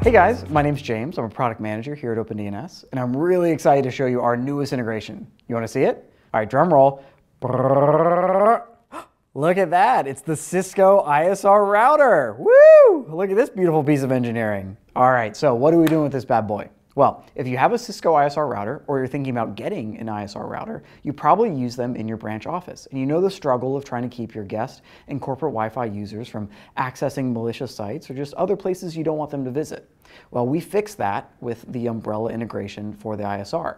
Hey guys, my name's James. I'm a product manager here at OpenDNS, and I'm really excited to show you our newest integration. You want to see it? All right, drum roll. Look at that. It's the Cisco ISR router. Woo! Look at this beautiful piece of engineering. All right, so what are we doing with this bad boy? Well, if you have a Cisco ISR router or you're thinking about getting an ISR router, you probably use them in your branch office. And you know the struggle of trying to keep your guest and corporate Wi-Fi users from accessing malicious sites or just other places you don't want them to visit. Well, we fixed that with the Umbrella integration for the ISR.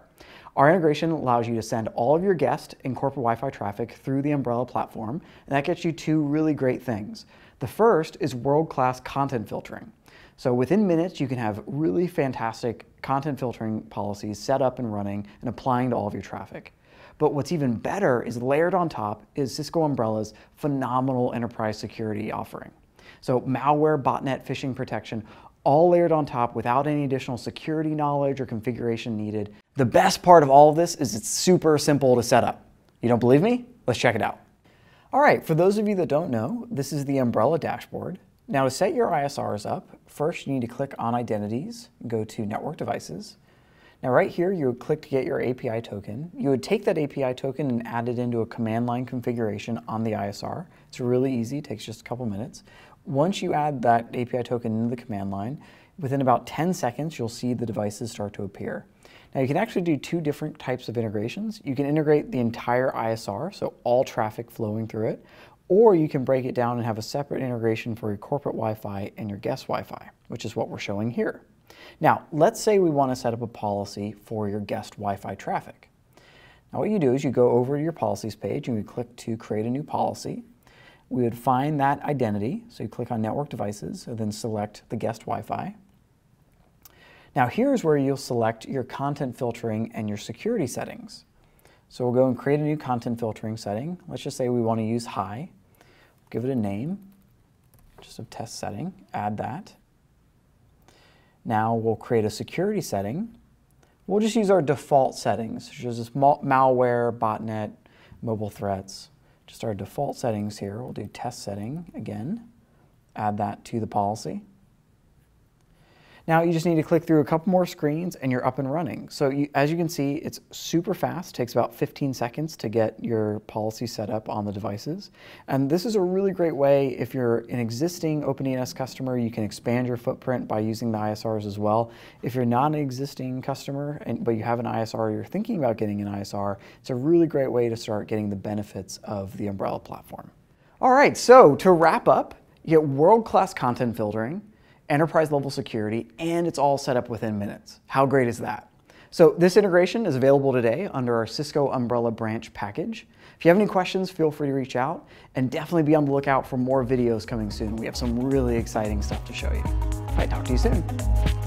Our integration allows you to send all of your guest and corporate Wi-Fi traffic through the Umbrella platform, and that gets you two really great things. The first is world-class content filtering. So within minutes, you can have really fantastic content filtering policies set up and running and applying to all of your traffic. But what's even better is layered on top is Cisco Umbrella's phenomenal enterprise security offering. So malware, botnet, phishing protection, all layered on top without any additional security knowledge or configuration needed. The best part of all of this is it's super simple to set up. You don't believe me? Let's check it out. All right, for those of you that don't know, this is the Umbrella dashboard. Now to set your ISRs up, first you need to click on Identities, go to Network Devices. Now right here, you would click to get your API token. You would take that API token and add it into a command line configuration on the ISR. It's really easy, it takes just a couple minutes. Once you add that API token into the command line, within about 10 seconds, you'll see the devices start to appear. Now you can actually do two different types of integrations. You can integrate the entire ISR, so all traffic flowing through it, or you can break it down and have a separate integration for your corporate Wi-Fi and your guest Wi-Fi, which is what we're showing here. Now, let's say we want to set up a policy for your guest Wi-Fi traffic. Now what you do is you go over to your policies page and you click to create a new policy. We would find that identity, so you click on network devices and then select the guest Wi-Fi. Now here's where you'll select your content filtering and your security settings. So we'll go and create a new content filtering setting. Let's just say we want to use high give it a name, just a test setting, add that. Now we'll create a security setting. We'll just use our default settings, which is malware, botnet, mobile threats. Just our default settings here. We'll do test setting again, add that to the policy. Now you just need to click through a couple more screens and you're up and running. So you, as you can see, it's super fast, takes about 15 seconds to get your policy set up on the devices. And this is a really great way if you're an existing OpenDNS customer, you can expand your footprint by using the ISRs as well. If you're not an existing customer, and, but you have an ISR, you're thinking about getting an ISR, it's a really great way to start getting the benefits of the Umbrella platform. All right, so to wrap up, you get world-class content filtering, enterprise level security, and it's all set up within minutes. How great is that? So this integration is available today under our Cisco Umbrella Branch package. If you have any questions, feel free to reach out and definitely be on the lookout for more videos coming soon. We have some really exciting stuff to show you. Right, talk to you soon.